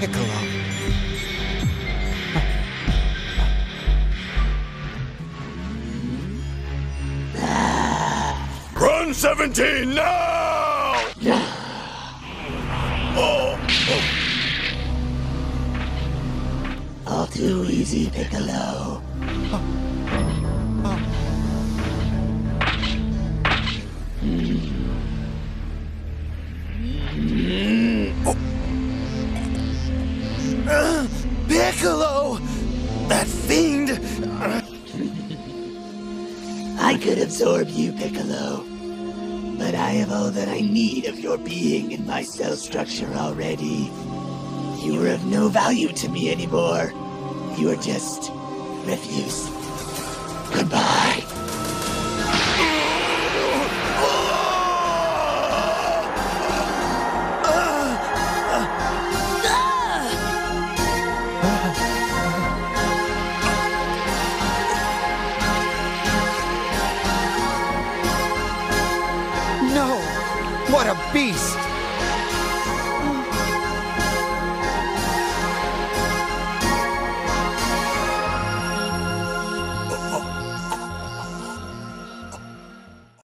Piccolo. Run 17 now! Oh, oh. All too easy, Piccolo. Piccolo! That fiend! I could absorb you, Piccolo. But I have all that I need of your being in my cell structure already. You are of no value to me anymore. You are just refuse. Goodbye. What a beast!